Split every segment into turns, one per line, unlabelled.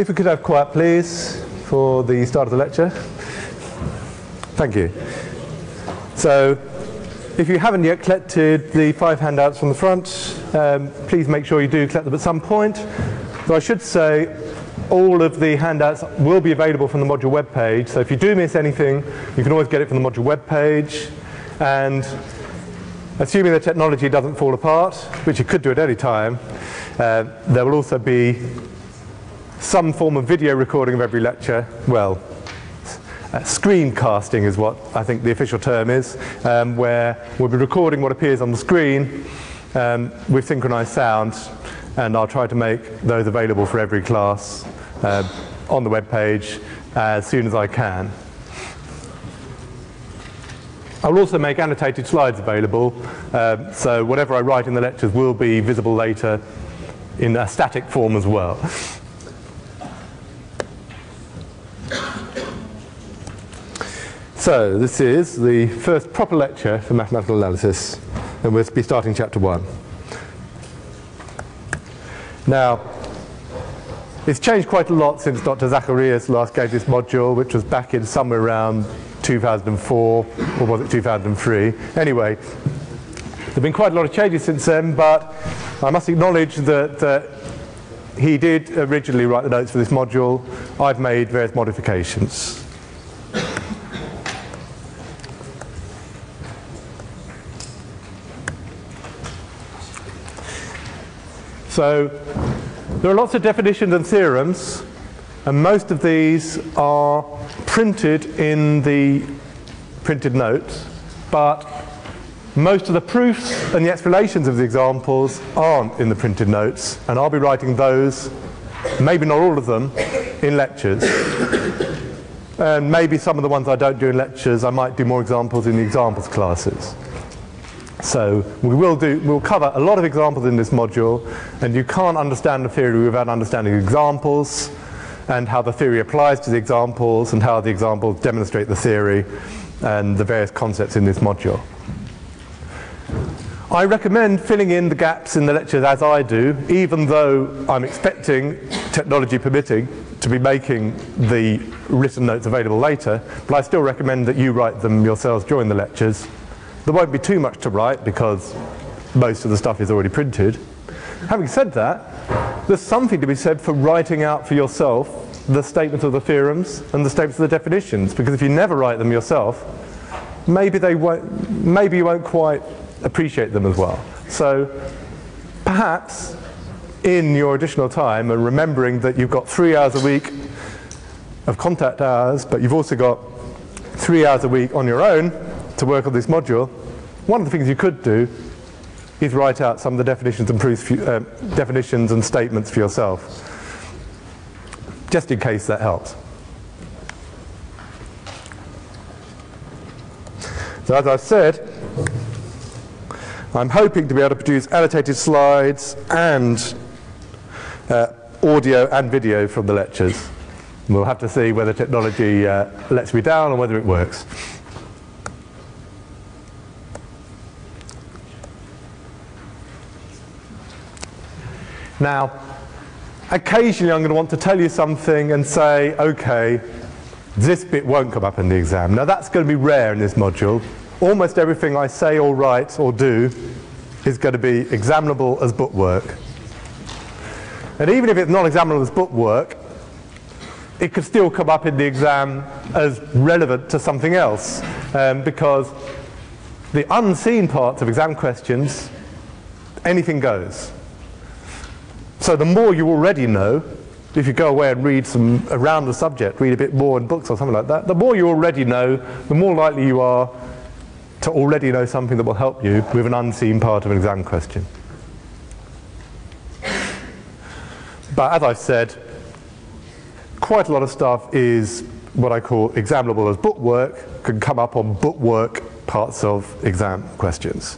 If we could have quiet, please, for the start of the lecture. Thank you. So, if you haven't yet collected the five handouts from the front, um, please make sure you do collect them at some point. So I should say all of the handouts will be available from the module web page. So if you do miss anything, you can always get it from the module web page. And assuming the technology doesn't fall apart, which it could do at any time, uh, there will also be some form of video recording of every lecture. Well, uh, screencasting is what I think the official term is, um, where we'll be recording what appears on the screen um, with synchronized sound, and I'll try to make those available for every class uh, on the web page as soon as I can. I'll also make annotated slides available, uh, so whatever I write in the lectures will be visible later in a static form as well. So this is the first proper lecture for mathematical analysis, and we'll be starting chapter one. Now, it's changed quite a lot since Dr. Zacharias last gave this module, which was back in somewhere around 2004, or was it 2003? Anyway, there have been quite a lot of changes since then, but I must acknowledge that, that he did originally write the notes for this module. I've made various modifications. So there are lots of definitions and theorems, and most of these are printed in the printed notes, but most of the proofs and the explanations of the examples aren't in the printed notes, and I'll be writing those, maybe not all of them, in lectures. And maybe some of the ones I don't do in lectures, I might do more examples in the examples classes. So we will do, we'll cover a lot of examples in this module, and you can't understand the theory without understanding examples, and how the theory applies to the examples, and how the examples demonstrate the theory, and the various concepts in this module. I recommend filling in the gaps in the lectures as I do, even though I'm expecting, technology permitting, to be making the written notes available later, but I still recommend that you write them yourselves during the lectures there won't be too much to write because most of the stuff is already printed. Having said that, there's something to be said for writing out for yourself the statements of the theorems and the statements of the definitions because if you never write them yourself, maybe, they won't, maybe you won't quite appreciate them as well. So perhaps in your additional time and remembering that you've got three hours a week of contact hours, but you've also got three hours a week on your own, to work on this module, one of the things you could do is write out some of the definitions and proofs, uh, definitions and statements for yourself, just in case that helps. So as I've said, I'm hoping to be able to produce annotated slides and uh, audio and video from the lectures. We'll have to see whether technology uh, lets me down or whether it works. Now, occasionally I'm going to want to tell you something and say, okay, this bit won't come up in the exam. Now that's going to be rare in this module. Almost everything I say or write or do is going to be examinable as bookwork. And even if it's not examinable as bookwork, it could still come up in the exam as relevant to something else um, because the unseen parts of exam questions, anything goes. So the more you already know, if you go away and read some around the subject, read a bit more in books or something like that, the more you already know, the more likely you are to already know something that will help you with an unseen part of an exam question. But as I've said, quite a lot of stuff is what I call examinable as bookwork, can come up on bookwork parts of exam questions.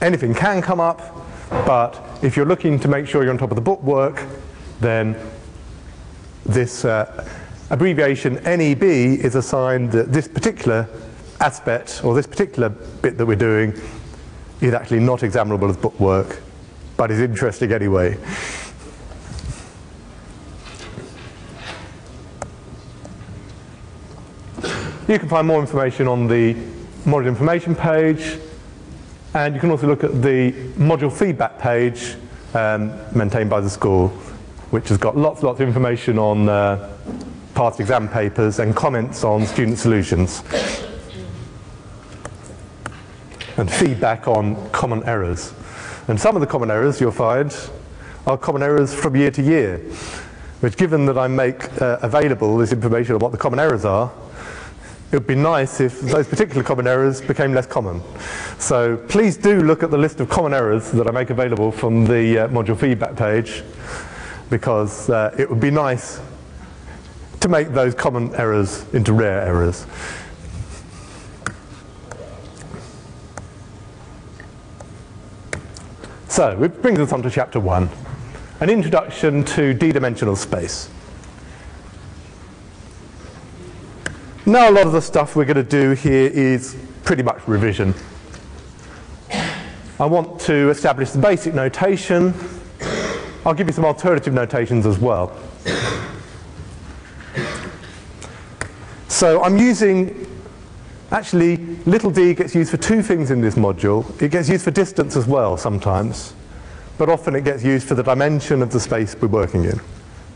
Anything can come up, but if you're looking to make sure you're on top of the bookwork, then this uh, abbreviation NEB is a sign that this particular aspect or this particular bit that we're doing is actually not examinable as bookwork, but is interesting anyway. You can find more information on the module information page and you can also look at the module feedback page um, maintained by the school, which has got lots and lots of information on uh, past exam papers and comments on student solutions. And feedback on common errors. And some of the common errors you'll find are common errors from year to year, which given that I make uh, available this information on what the common errors are, it would be nice if those particular common errors became less common. So please do look at the list of common errors that I make available from the uh, module feedback page because uh, it would be nice to make those common errors into rare errors. So it brings us on to chapter one, an introduction to d-dimensional space. Now a lot of the stuff we're going to do here is pretty much revision. I want to establish the basic notation. I'll give you some alternative notations as well. So I'm using, actually, little d gets used for two things in this module. It gets used for distance as well sometimes, but often it gets used for the dimension of the space we're working in.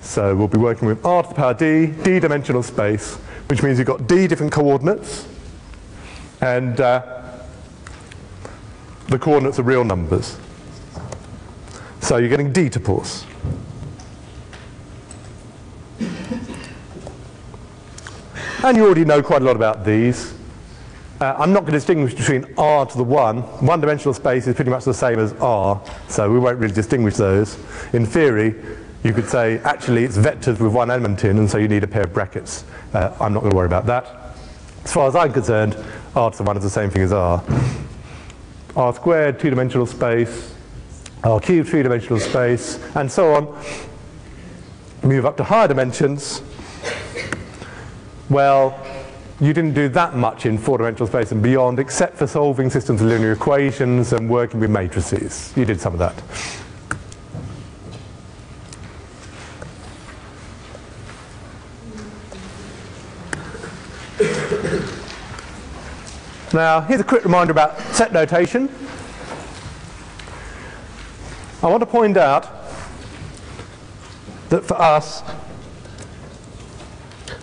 So we'll be working with r to the power d, d-dimensional space, which means you've got d different coordinates, and uh, the coordinates are real numbers. So you're getting d tuples. And you already know quite a lot about these. Uh, I'm not going to distinguish between R to the 1. One-dimensional space is pretty much the same as R, so we won't really distinguish those. In theory, you could say, actually, it's vectors with one element in, and so you need a pair of brackets. Uh, I'm not going to worry about that. As far as I'm concerned, R to the 1 is the same thing as R. R squared, two-dimensional space, R cubed, three-dimensional space, and so on. Move up to higher dimensions, well, you didn't do that much in four-dimensional space and beyond, except for solving systems of linear equations and working with matrices. You did some of that. Now, here's a quick reminder about set notation. I want to point out that for us,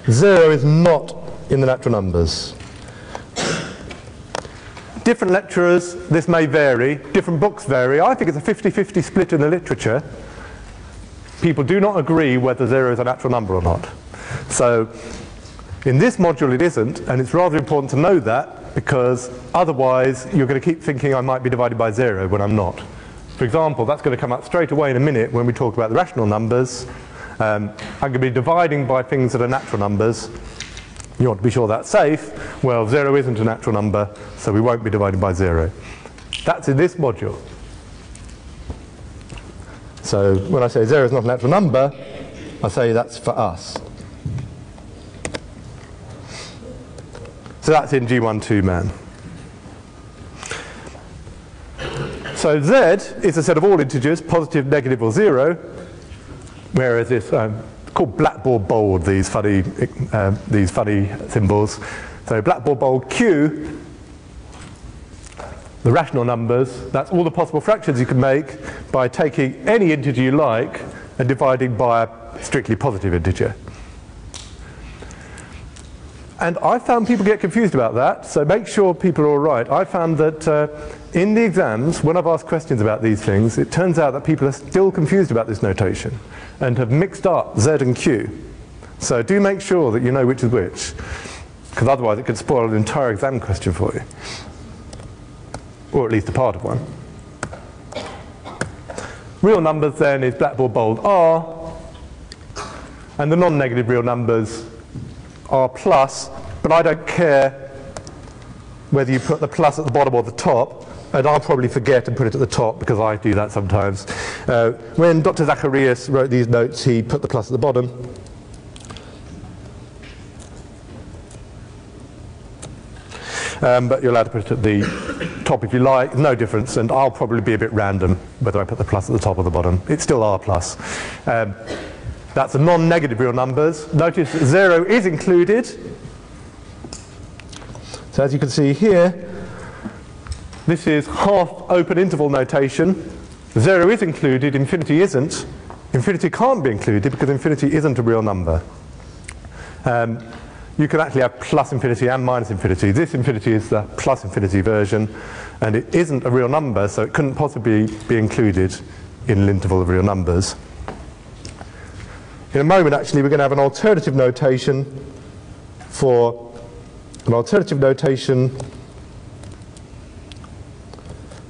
Zero is not in the natural numbers. Different lecturers, this may vary. Different books vary. I think it's a 50-50 split in the literature. People do not agree whether zero is a natural number or not. So in this module it isn't, and it's rather important to know that because otherwise you're going to keep thinking I might be divided by zero when I'm not. For example, that's going to come up straight away in a minute when we talk about the rational numbers. Um, I'm going to be dividing by things that are natural numbers. You want to be sure that's safe. Well, 0 isn't a natural number, so we won't be dividing by 0. That's in this module. So when I say 0 is not a natural number, I say that's for us. So that's in G12MAN. So Z is a set of all integers, positive, negative, or zero, whereas this um, called blackboard bold, these funny, uh, these funny symbols. So blackboard bold Q, the rational numbers, that's all the possible fractions you can make by taking any integer you like and dividing by a strictly positive integer. And I found people get confused about that, so make sure people are all right. I found that uh, in the exams, when I've asked questions about these things, it turns out that people are still confused about this notation and have mixed up Z and Q. So do make sure that you know which is which, because otherwise it could spoil an entire exam question for you, or at least a part of one. Real numbers then is blackboard bold R, and the non-negative real numbers are plus, but I don't care whether you put the plus at the bottom or the top, and I'll probably forget and put it at the top because I do that sometimes. Uh, when Dr. Zacharias wrote these notes, he put the plus at the bottom. Um, but you're allowed to put it at the top if you like, no difference, and I'll probably be a bit random whether I put the plus at the top or the bottom. It's still R plus. Um, that's the non-negative real numbers. Notice that zero is included So as you can see here, this is half open interval notation. Zero is included, infinity isn't. Infinity can't be included because infinity isn't a real number. Um, you can actually have plus infinity and minus infinity. This infinity is the plus infinity version, and it isn't a real number, so it couldn't possibly be included in an interval of real numbers. In a moment, actually, we're going to have an alternative notation for an alternative notation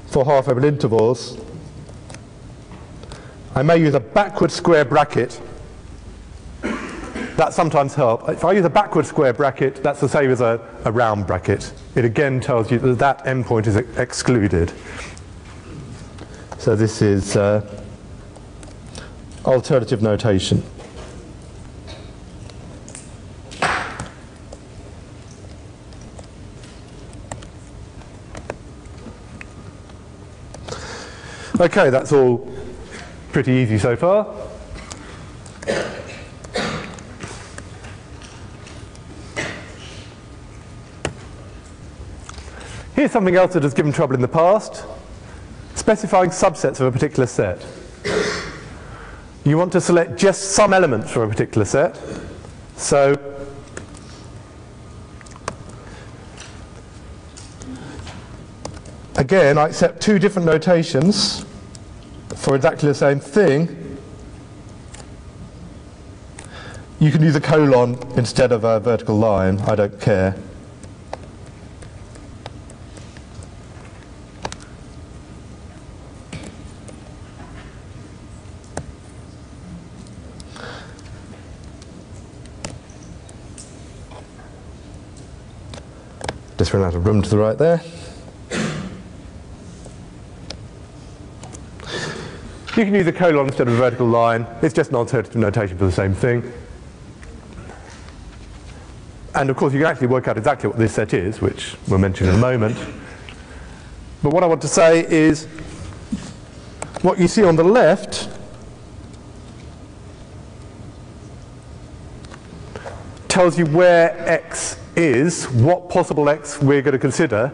for half-open intervals. I may use a backward square bracket. That sometimes helps. If I use a backward square bracket, that's the same as a, a round bracket. It again tells you that that endpoint is ex excluded. So this is uh, alternative notation. Okay, that's all pretty easy so far. Here's something else that has given trouble in the past. Specifying subsets of a particular set. You want to select just some elements from a particular set. So again, I accept two different notations for exactly the same thing, you can use a colon instead of a vertical line. I don't care. Just ran out of room to the right there. You can use a colon instead of a vertical line. It's just an alternative notation for the same thing. And of course you can actually work out exactly what this set is, which we'll mention in a moment. But what I want to say is what you see on the left tells you where x is, what possible x we're going to consider,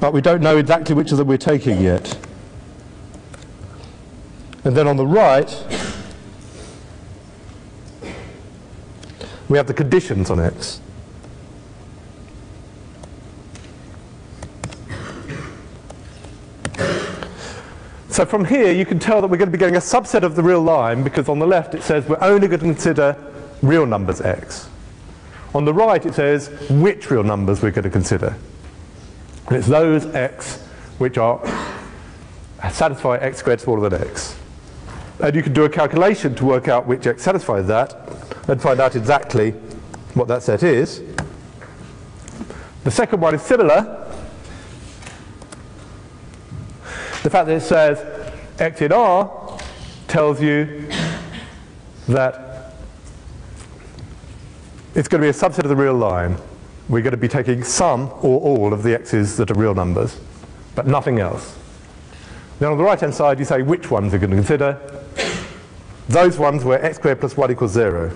but we don't know exactly which of them we're taking yet. And then on the right, we have the conditions on x. So from here you can tell that we're going to be getting a subset of the real line because on the left it says we're only going to consider real numbers x. On the right it says which real numbers we're going to consider. And it's those x which are satisfy x squared smaller than x. And you can do a calculation to work out which x satisfies that and find out exactly what that set is. The second one is similar. The fact that it says x in R tells you that it's going to be a subset of the real line we're going to be taking some or all of the x's that are real numbers, but nothing else. Then on the right hand side you say which ones you're going to consider. Those ones where x squared plus 1 equals 0.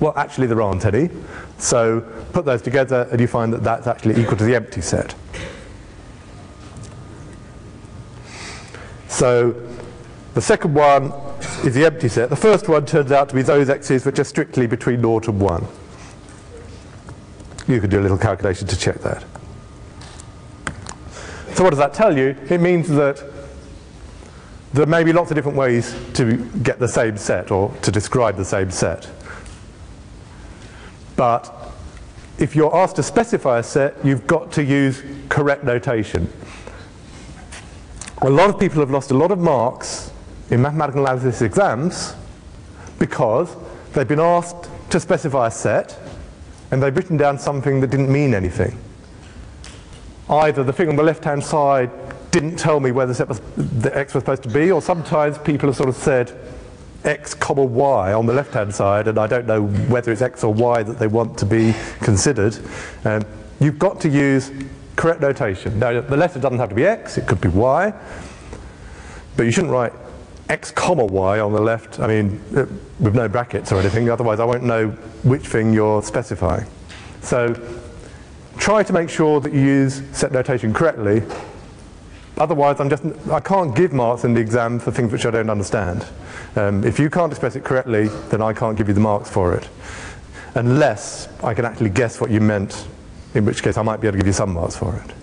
Well actually there aren't any, so put those together and you find that that's actually equal to the empty set. So the second one is the empty set. The first one turns out to be those x's which are strictly between 0 and 1 you could do a little calculation to check that. So what does that tell you? It means that there may be lots of different ways to get the same set or to describe the same set. But if you're asked to specify a set, you've got to use correct notation. A lot of people have lost a lot of marks in mathematical analysis exams because they've been asked to specify a set and they've written down something that didn't mean anything. Either the thing on the left-hand side didn't tell me where the, the x was supposed to be, or sometimes people have sort of said x comma y on the left-hand side, and I don't know whether it's x or y that they want to be considered. Um, you've got to use correct notation. Now, the letter doesn't have to be x, it could be y, but you shouldn't write x comma y on the left, I mean, uh, with no brackets or anything, otherwise I won't know which thing you're specifying. So try to make sure that you use set notation correctly. Otherwise, I'm just, I can't give marks in the exam for things which I don't understand. Um, if you can't express it correctly, then I can't give you the marks for it. Unless I can actually guess what you meant, in which case I might be able to give you some marks for it.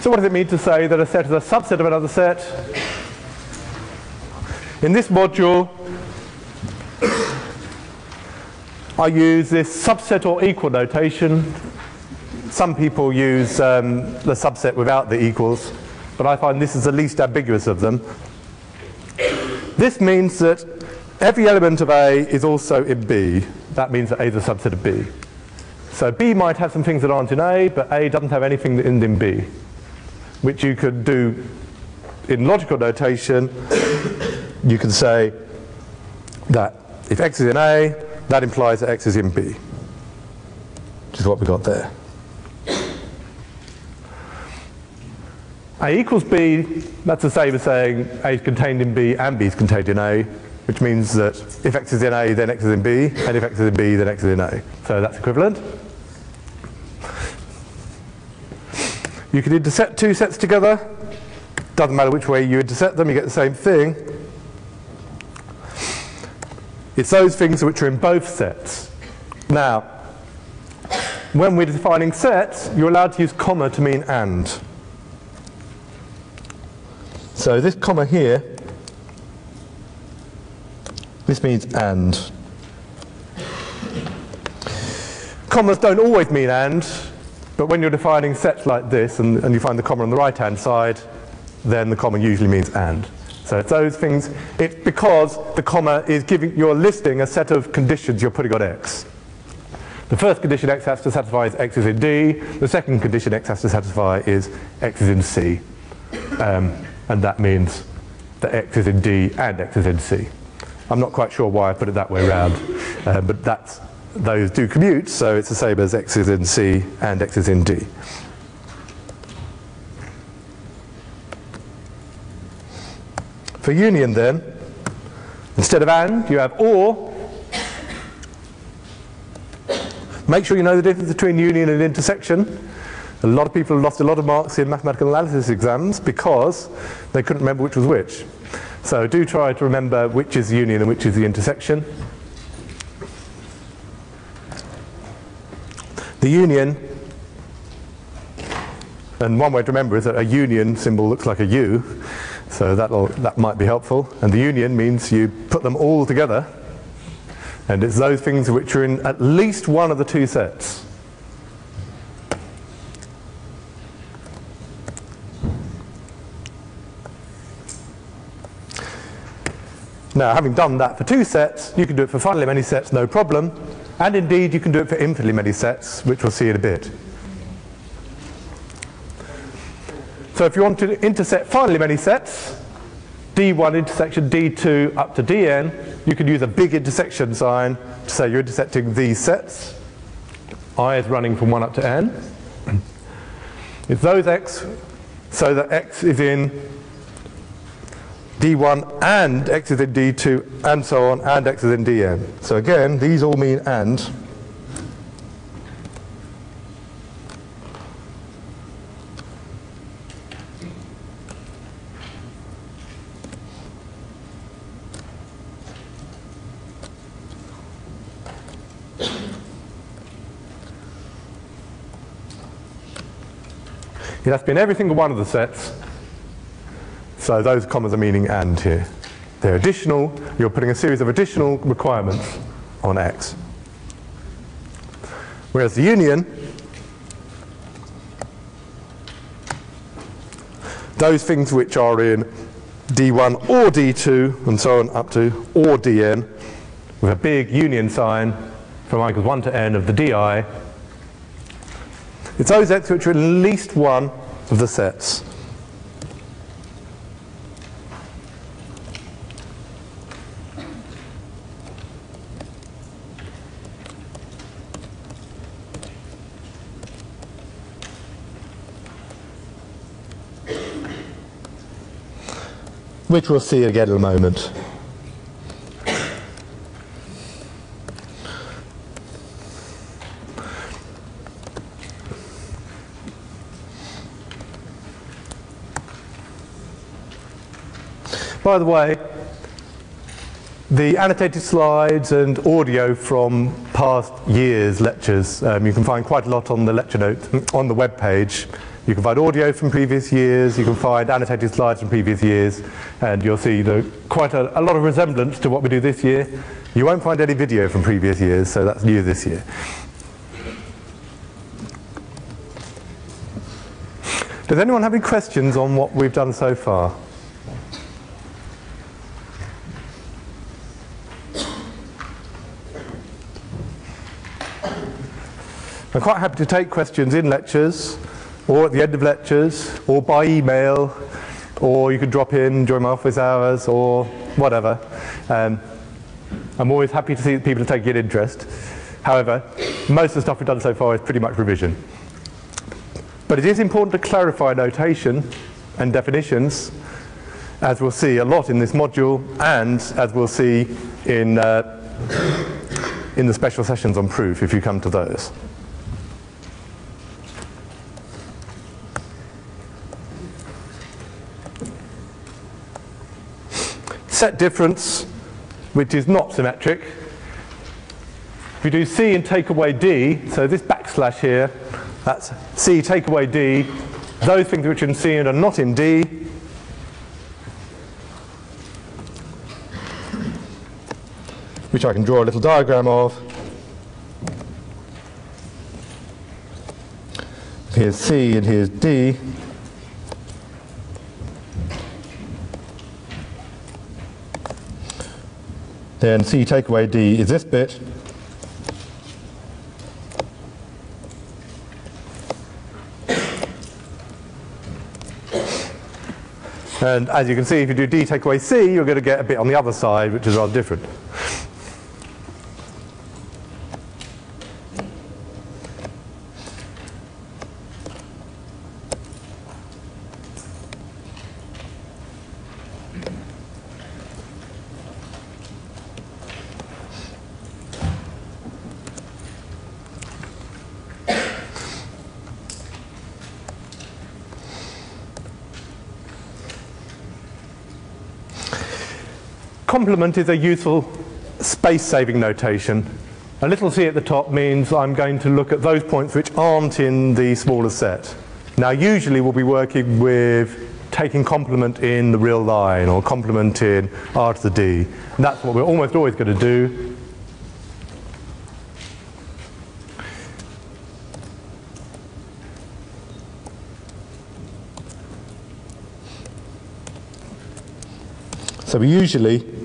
So what does it mean to say that a set is a subset of another set? In this module, I use this subset or equal notation. Some people use um, the subset without the equals, but I find this is the least ambiguous of them. This means that every element of A is also in B. That means that A is a subset of B. So B might have some things that aren't in A, but A doesn't have anything that isn't in B which you could do in logical notation. You can say that if x is in A, that implies that x is in B, which is what we got there. A equals B, that's the same as saying A is contained in B and B is contained in A, which means that if x is in A, then x is in B, and if x is in B, then x is in A. So that's equivalent. You can intersect two sets together. Doesn't matter which way you intersect them, you get the same thing. It's those things which are in both sets. Now, when we're defining sets, you're allowed to use comma to mean and. So this comma here, this means and. Commas don't always mean and. But when you're defining sets like this and, and you find the comma on the right hand side, then the comma usually means and. So it's those things, it's because the comma is giving, you're listing a set of conditions you're putting on x. The first condition x has to satisfy is x is in D. The second condition x has to satisfy is x is in C. Um, and that means that x is in D and x is in C. I'm not quite sure why I put it that way around, uh, but that's those do commute, so it's the same as x is in C and x is in D. For union then, instead of and, you have or. Make sure you know the difference between union and intersection. A lot of people have lost a lot of marks in mathematical analysis exams because they couldn't remember which was which. So do try to remember which is the union and which is the intersection. The union, and one way to remember is that a union symbol looks like a U, so that that might be helpful. And the union means you put them all together, and it's those things which are in at least one of the two sets. Now, having done that for two sets, you can do it for finitely many sets, no problem. And indeed, you can do it for infinitely many sets, which we'll see in a bit. So if you want to intersect finitely many sets, D1 intersection D2 up to Dn, you can use a big intersection sign to say you're intersecting these sets. I is running from 1 up to n. If those x, so that x is in d1 and x is in d2 and so on and x is in dn. So again these all mean and. It has to be in every single one of the sets so those commas are meaning and here. They're additional, you're putting a series of additional requirements on X. Whereas the union, those things which are in D1 or D2 and so on up to or Dn with a big union sign from i equals 1 to n of the di, it's those x which are at least one of the sets. Which we'll see again in a moment. By the way, the annotated slides and audio from past years' lectures, um, you can find quite a lot on the lecture note on the web page. You can find audio from previous years, you can find annotated slides from previous years, and you'll see the, quite a, a lot of resemblance to what we do this year. You won't find any video from previous years, so that's new this year. Does anyone have any questions on what we've done so far? I'm quite happy to take questions in lectures, or at the end of lectures, or by email, or you could drop in during my office hours, or whatever. Um, I'm always happy to see people taking an interest. However, most of the stuff we've done so far is pretty much revision. But it is important to clarify notation and definitions, as we'll see a lot in this module, and as we'll see in, uh, in the special sessions on proof, if you come to those. Set difference, which is not symmetric. If you do C and take away D, so this backslash here, that's C take away D, those things which are in C and are not in D, which I can draw a little diagram of. Here's C and here's D. Then C take away D is this bit. And as you can see, if you do D take away C, you're going to get a bit on the other side, which is rather different. Complement is a useful space-saving notation. A little c at the top means I'm going to look at those points which aren't in the smaller set. Now usually we'll be working with taking complement in the real line or complement in r to the d. And that's what we're almost always going to do. So we usually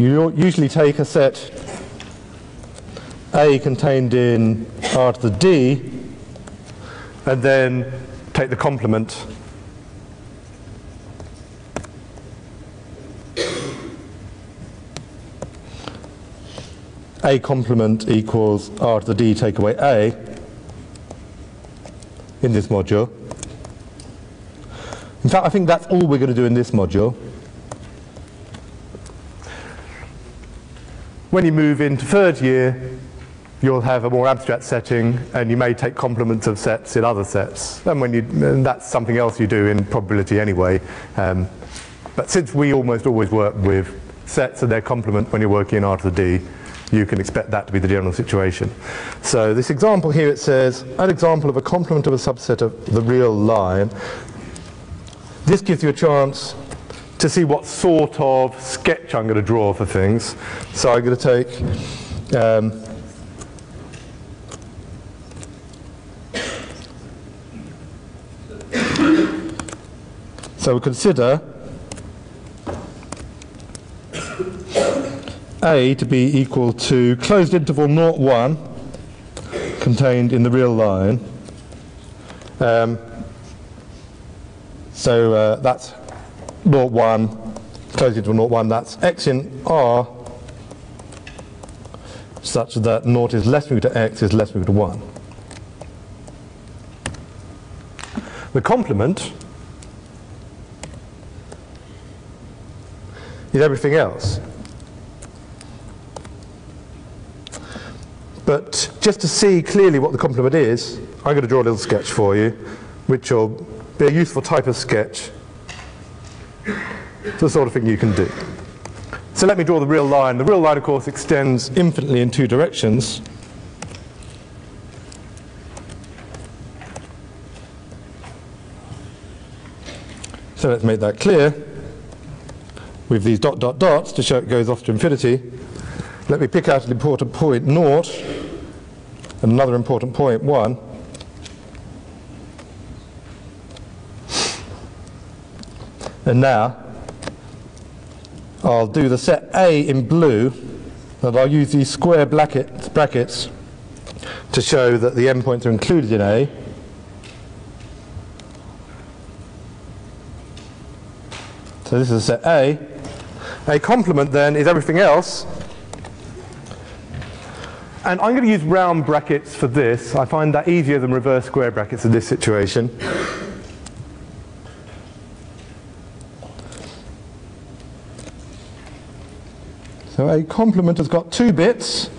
You usually take a set A contained in R to the D and then take the complement A complement equals R to the D take away A in this module. In fact, I think that's all we're going to do in this module. When you move into third year, you'll have a more abstract setting and you may take complements of sets in other sets. And, when you, and that's something else you do in probability anyway. Um, but since we almost always work with sets and their complement when you're working in R to the D, you can expect that to be the general situation. So this example here, it says, an example of a complement of a subset of the real line. This gives you a chance to see what sort of sketch I'm going to draw for things. So I'm going to take um, so we consider A to be equal to closed interval 0, 1 contained in the real line. Um, so uh, that's naught 1, closed interval naught 1, that's x in R such that naught is less than equal to x is less than equal to 1. The complement is everything else. But just to see clearly what the complement is, I'm going to draw a little sketch for you, which will be a useful type of sketch. It's the sort of thing you can do. So let me draw the real line. The real line, of course, extends infinitely in two directions. So let's make that clear with these dot dot dots to show it goes off to infinity. Let me pick out an important point, naught, and another important point, 1. And now, I'll do the set A in blue, and I'll use these square brackets, brackets to show that the endpoints are included in A. So this is set A. A complement then is everything else. And I'm going to use round brackets for this. I find that easier than reverse square brackets in this situation. So a complement has got two bits.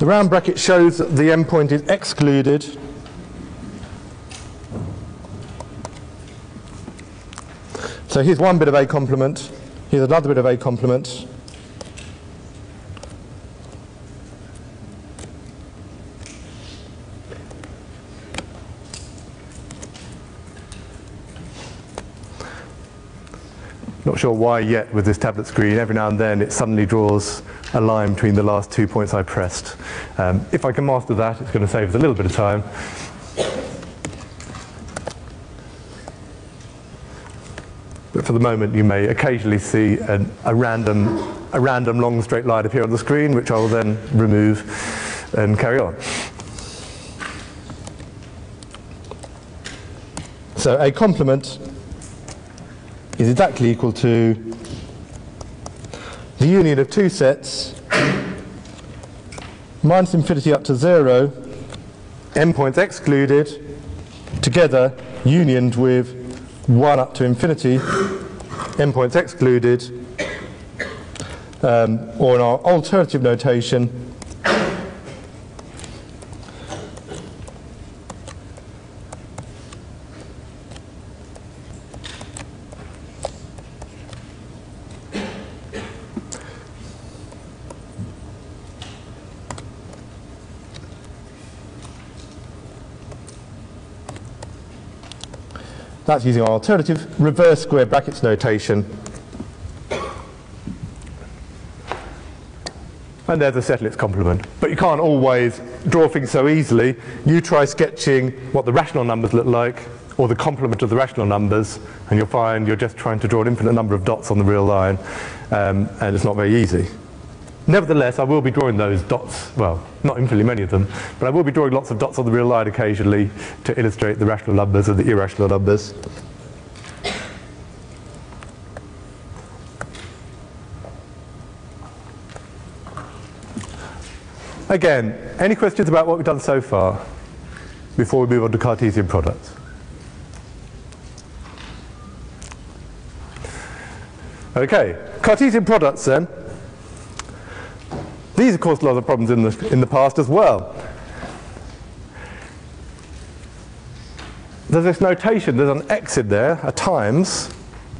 The round bracket shows that the endpoint is excluded So here's one bit of A complement, here's another bit of A complement. Sure why yet with this tablet screen. Every now and then it suddenly draws a line between the last two points I pressed. Um, if I can master that, it's going to save us a little bit of time. But for the moment, you may occasionally see an, a, random, a random long straight line appear on the screen, which I will then remove and carry on. So a complement is exactly equal to the union of two sets minus infinity up to zero, endpoints excluded, together unioned with 1 up to infinity, endpoints excluded, um, or in our alternative notation, That's using our alternative reverse square brackets notation. And there's a Zetlitz complement. But you can't always draw things so easily. You try sketching what the rational numbers look like, or the complement of the rational numbers, and you'll find you're just trying to draw an infinite number of dots on the real line, um, and it's not very easy. Nevertheless, I will be drawing those dots, well, not infinitely many of them, but I will be drawing lots of dots on the real line occasionally to illustrate the rational numbers and the irrational numbers. Again, any questions about what we've done so far before we move on to Cartesian products? Okay, Cartesian products then. These have caused a lot of problems in the, in the past as well. There's this notation, there's an x in there, a times,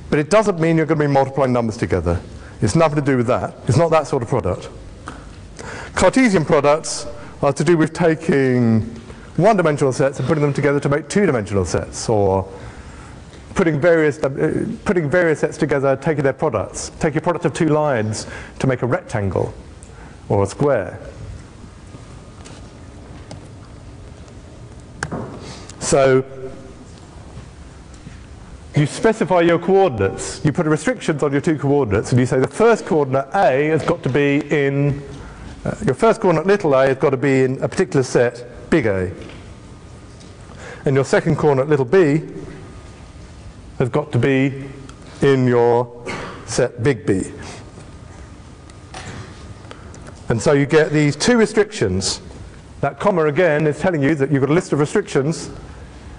but it doesn't mean you're going to be multiplying numbers together. It's nothing to do with that. It's not that sort of product. Cartesian products are to do with taking one-dimensional sets and putting them together to make two-dimensional sets, or putting various, uh, putting various sets together, taking their products. Take your product of two lines to make a rectangle or a square. So you specify your coordinates. You put restrictions on your two coordinates and you say the first coordinate A has got to be in, uh, your first coordinate little a has got to be in a particular set, big A. And your second coordinate little b has got to be in your set big B. And so you get these two restrictions. That comma again is telling you that you've got a list of restrictions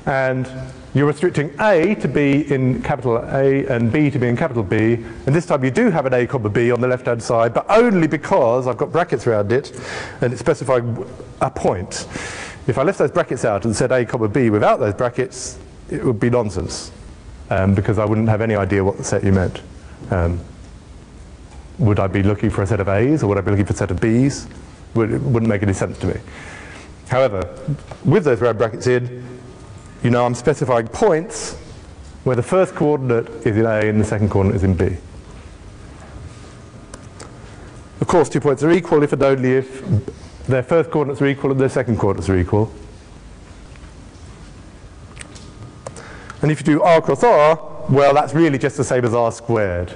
and you're restricting A to be in capital A and B to be in capital B. And this time you do have an A comma B on the left hand side, but only because I've got brackets around it and it's specifying a point. If I left those brackets out and said A comma B without those brackets, it would be nonsense um, because I wouldn't have any idea what the set you meant. Um, would I be looking for a set of A's or would I be looking for a set of B's? Would, it wouldn't make any sense to me. However, with those round brackets in, you know I'm specifying points where the first coordinate is in A and the second coordinate is in B. Of course, two points are equal if and only if their first coordinates are equal and their second coordinates are equal. And if you do r cross r, well, that's really just the same as r squared.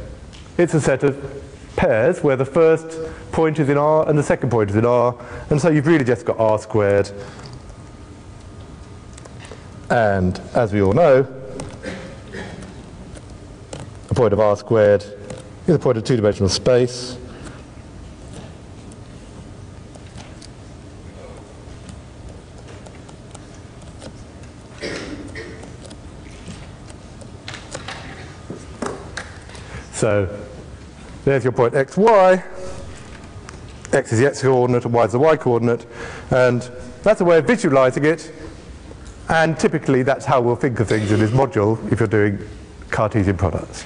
It's a set of pairs where the first point is in r and the second point is in r, and so you've really just got r squared. And as we all know, a point of r squared is a point of two-dimensional space. So there's your point x, y. x is the x coordinate and y is the y coordinate. And that's a way of visualizing it. And typically that's how we'll think of things in this module if you're doing Cartesian products.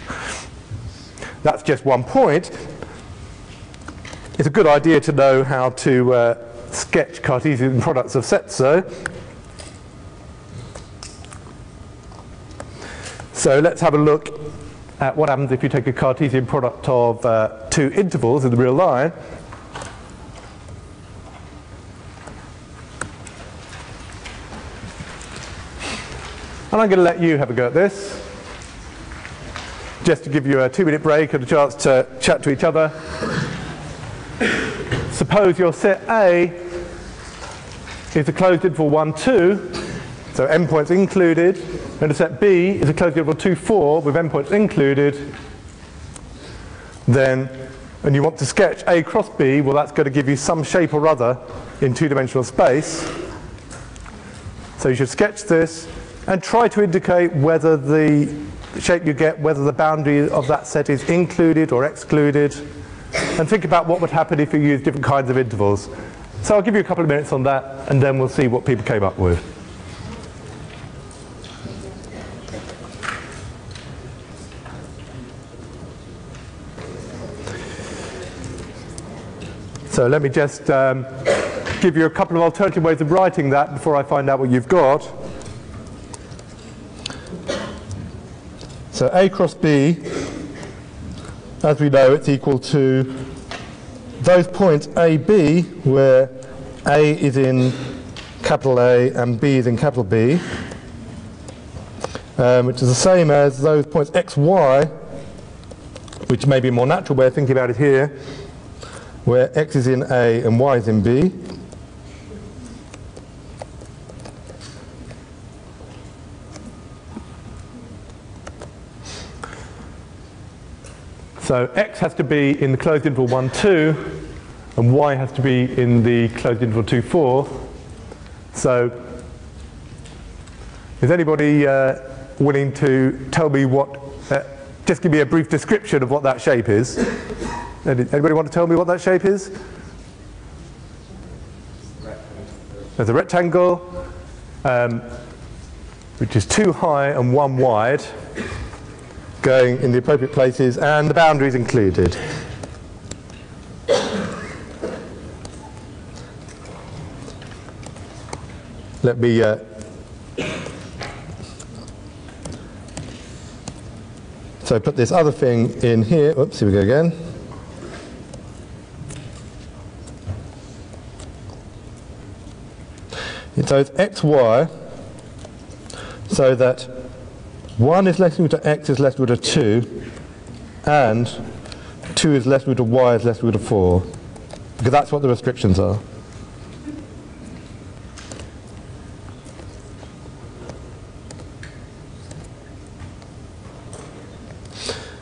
That's just one point. It's a good idea to know how to uh, sketch Cartesian products of sets though. So let's have a look at what happens if you take a Cartesian product of uh, two intervals in the real line. And I'm going to let you have a go at this, just to give you a two minute break and a chance to chat to each other. Suppose your set A is a closed interval 1, 2, so endpoints included, a set B is a closed interval 2, 4 with endpoints included, then, and you want to sketch A cross B, well that's going to give you some shape or other in two-dimensional space. So you should sketch this and try to indicate whether the shape you get, whether the boundary of that set is included or excluded, and think about what would happen if you use different kinds of intervals. So I'll give you a couple of minutes on that, and then we'll see what people came up with. So let me just um, give you a couple of alternative ways of writing that before I find out what you've got. So A cross B, as we know, it's equal to those points AB where A is in capital A and B is in capital B, um, which is the same as those points XY, which may be a more natural way of thinking about it here, where x is in A and y is in B. So x has to be in the closed interval 1, 2, and y has to be in the closed interval 2, 4. So is anybody uh, willing to tell me what, uh, just give me a brief description of what that shape is? Anybody want to tell me what that shape is? There's a rectangle, um, which is two high and one wide, going in the appropriate places, and the boundaries included. Let me uh, so put this other thing in here. Oops, here we go again. So it's xy, so that 1 is less than equal to x is less equal to 2, and 2 is less equal to y is less equal to 4, because that's what the restrictions are.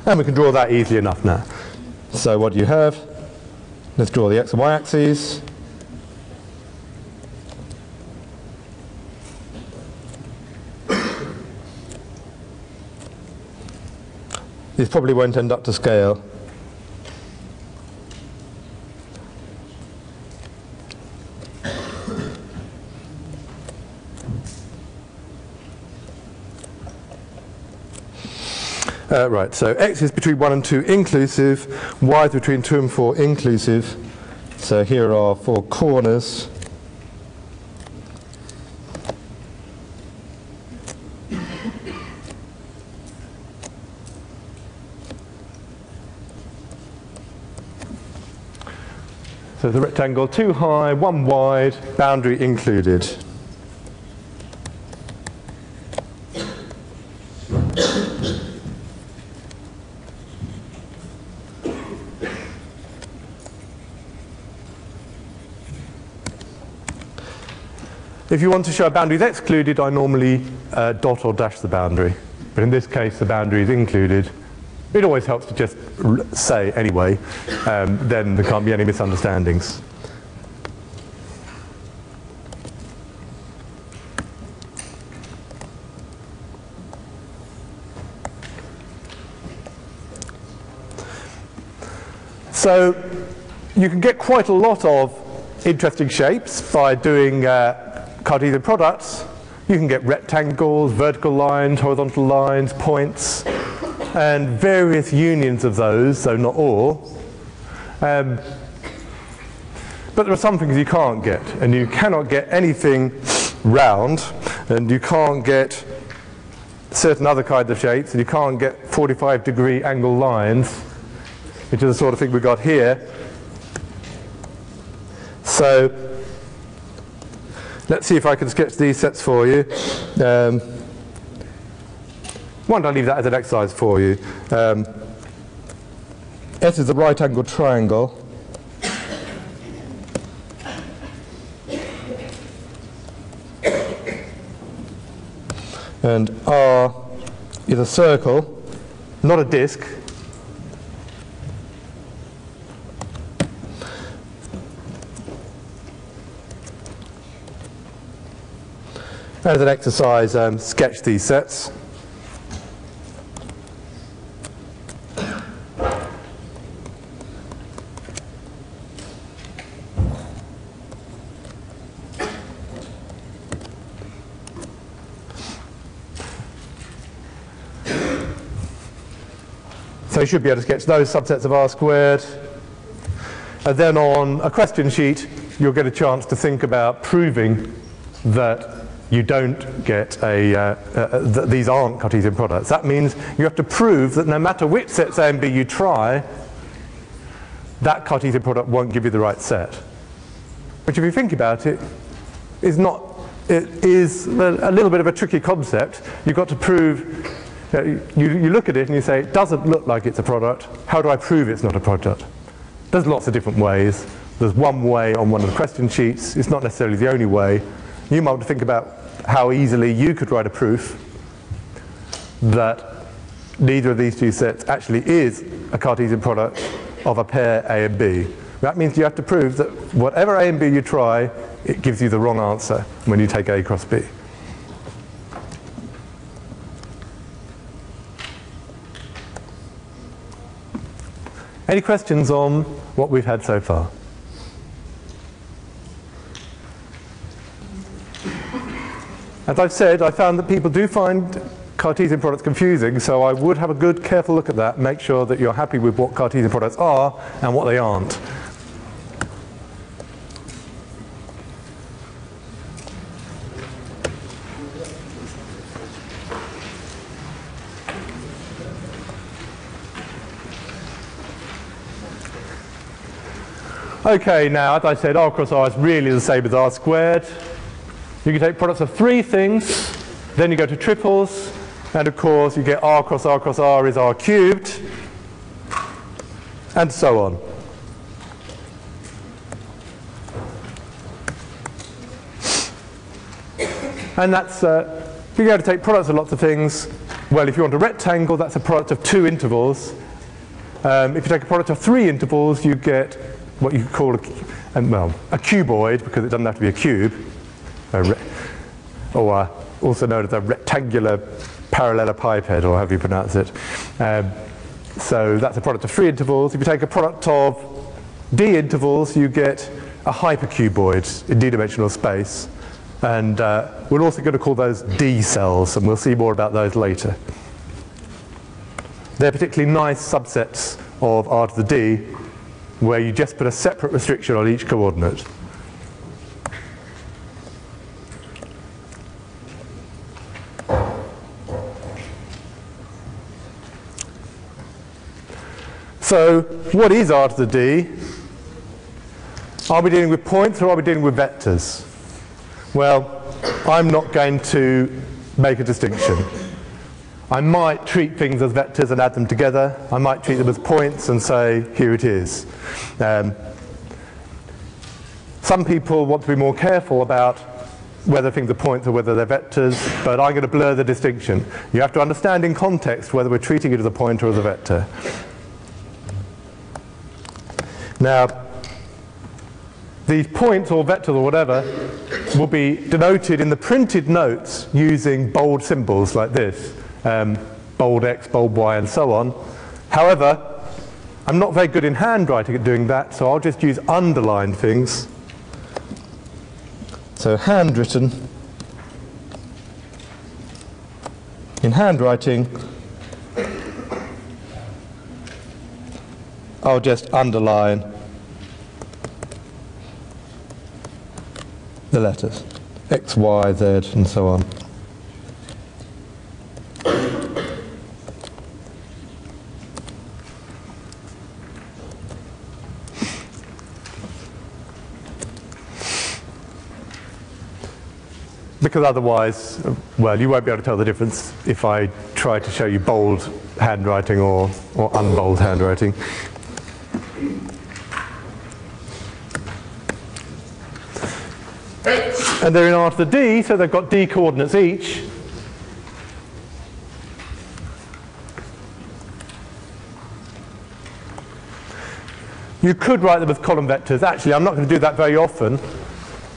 And we can draw that easily enough now. So what do you have? Let's draw the x and y axes. This probably won't end up to scale. Uh, right, so x is between 1 and 2 inclusive, y is between 2 and 4 inclusive. So here are four corners. So the rectangle, two high, one wide, boundary included. If you want to show a boundary that's excluded, I normally uh, dot or dash the boundary. But in this case, the boundary is included. It always helps to just say anyway, um, then there can't be any misunderstandings. So you can get quite a lot of interesting shapes by doing uh, Cartesian products. You can get rectangles, vertical lines, horizontal lines, points and various unions of those, though not all. Um, but there are some things you can't get, and you cannot get anything round, and you can't get certain other kinds of shapes, and you can't get 45 degree angle lines, which is the sort of thing we got here. So let's see if I can sketch these sets for you. Um, why don't I leave that as an exercise for you? Um, S is a right angle triangle. And R is a circle, not a disk. As an exercise, um, sketch these sets. Should be able to sketch those subsets of R squared. And then on a question sheet, you'll get a chance to think about proving that you don't get a, uh, uh, that these aren't Cartesian products. That means you have to prove that no matter which sets A and B you try, that Cartesian product won't give you the right set. Which if you think about it, is not, it is a little bit of a tricky concept. You've got to prove you, you look at it and you say, it doesn't look like it's a product. How do I prove it's not a product? There's lots of different ways. There's one way on one of the question sheets. It's not necessarily the only way. You might want to think about how easily you could write a proof that neither of these two sets actually is a Cartesian product of a pair A and B. That means you have to prove that whatever A and B you try, it gives you the wrong answer when you take A cross B. Any questions on what we've had so far? As I've said, I found that people do find Cartesian products confusing, so I would have a good, careful look at that, make sure that you're happy with what Cartesian products are and what they aren't. Okay, now as I said, R cross R is really the same as R squared. You can take products of three things, then you go to triples, and of course you get R cross R cross R is R cubed, and so on. And that's, uh, you go to take products of lots of things, well, if you want a rectangle, that's a product of two intervals. Um, if you take a product of three intervals, you get what you call a, well, a cuboid, because it doesn't have to be a cube, a or uh, also known as a rectangular parallelepiped, or however you pronounce it. Um, so that's a product of three intervals. If you take a product of d intervals, you get a hypercuboid in d-dimensional space. And uh, we're also going to call those D cells, and we'll see more about those later. They're particularly nice subsets of R to the D, where you just put a separate restriction on each coordinate. So what is R to the D? Are we dealing with points or are we dealing with vectors? Well, I'm not going to make a distinction. I might treat things as vectors and add them together. I might treat them as points and say, here it is. Um, some people want to be more careful about whether things are points or whether they're vectors, but I'm going to blur the distinction. You have to understand in context whether we're treating it as a point or as a vector. Now, these points or vectors or whatever will be denoted in the printed notes using bold symbols like this, um, bold X, bold Y, and so on. However, I'm not very good in handwriting at doing that, so I'll just use underlined things. So handwritten, in handwriting, I'll just underline the letters, X, Y, Z, and so on. Because otherwise, well, you won't be able to tell the difference if I try to show you bold handwriting or, or unbold handwriting. And they're in R to the D, so they've got D coordinates each. You could write them as column vectors. Actually, I'm not going to do that very often.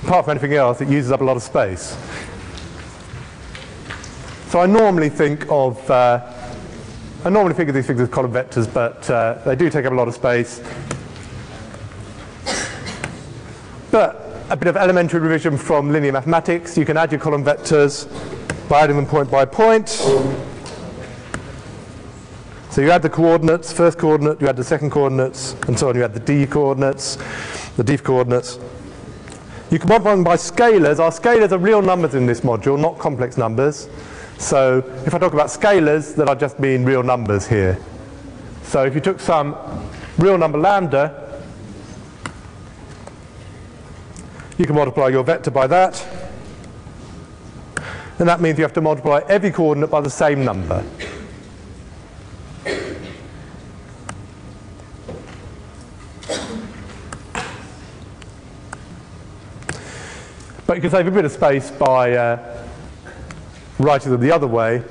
Apart from anything else, it uses up a lot of space. So I normally think of uh, I normally think of these things as column vectors, but uh, they do take up a lot of space. But a bit of elementary revision from linear mathematics. You can add your column vectors by adding them point by point. So you add the coordinates, first coordinate, you add the second coordinates, and so on. You add the d coordinates, the d coordinates. You can multiply by scalars. Our scalars are real numbers in this module, not complex numbers. So if I talk about scalars, then I just mean real numbers here. So if you took some real number lambda, You can multiply your vector by that. And that means you have to multiply every coordinate by the same number. But you can save a bit of space by uh, writing them the other way.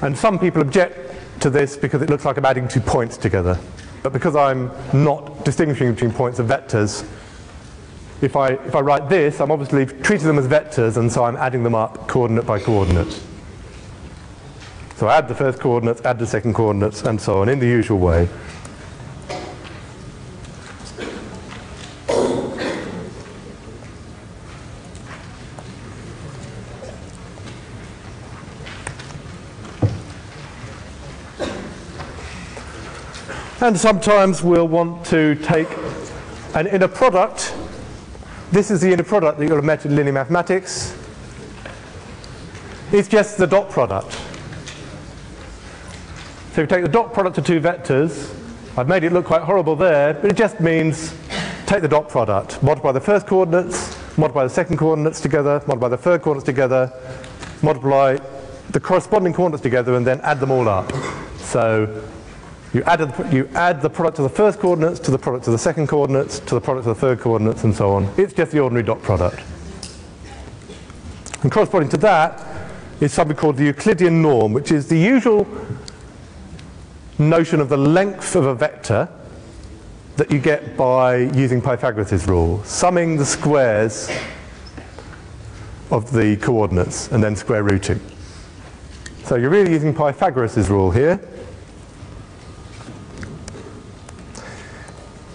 And some people object to this because it looks like I'm adding two points together. But because I'm not distinguishing between points and vectors, if I, if I write this, I'm obviously treating them as vectors, and so I'm adding them up coordinate by coordinate. So I add the first coordinates, add the second coordinates, and so on, in the usual way. And sometimes we'll want to take an inner product this is the inner product that you'll have met in linear mathematics. It's just the dot product. So if you take the dot product of two vectors, I've made it look quite horrible there, but it just means take the dot product, multiply the first coordinates, multiply the second coordinates together, multiply the third coordinates together, multiply the corresponding coordinates together, and then add them all up. So you add, the, you add the product of the first coordinates to the product of the second coordinates to the product of the third coordinates and so on. It's just the ordinary dot product. And corresponding to that, is something called the Euclidean norm, which is the usual notion of the length of a vector that you get by using Pythagoras' rule, summing the squares of the coordinates and then square rooting. So you're really using Pythagoras' rule here.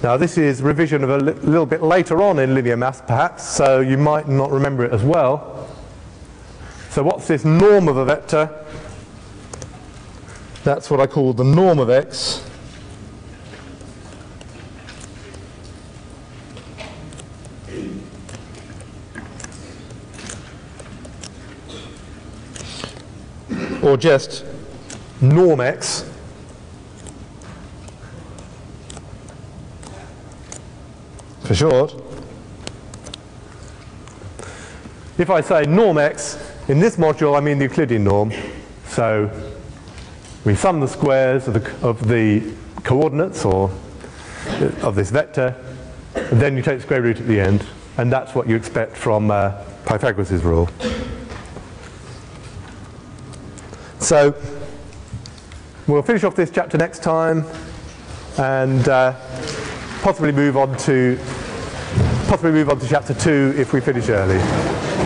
Now this is revision of a li little bit later on in linear maths perhaps, so you might not remember it as well. So what's this norm of a vector? That's what I call the norm of x. Or just norm x. For short. If I say norm x, in this module I mean the Euclidean norm. So we sum the squares of the, of the coordinates or of this vector, and then you take the square root at the end, and that's what you expect from uh, Pythagoras' rule. So we'll finish off this chapter next time and uh, possibly move on to possibly move on to chapter two if we finish early.